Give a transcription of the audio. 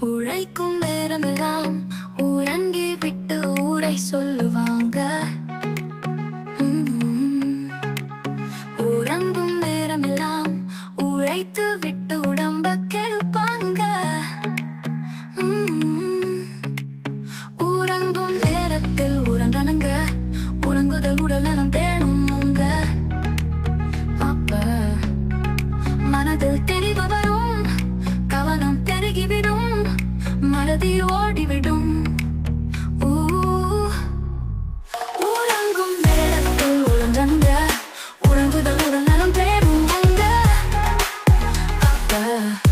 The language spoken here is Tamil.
உழைக்கும் நேரமெல்லாம் உறங்கி விட்டு ஊரை சொல்லுவாங்க. உறங்கும் நேரமெல்லாம் உழைத்து விட்டு உடம்ப கெடுப்பாங்க. உம். உறங்கும் நேரத்தில் உறங்கணுங்க. உறங்குதல் உடல் நலம் மனது தெளிவு வரும் கவனம் பெருகிவிடும் மனதி ஓடிவிடும் Yeah.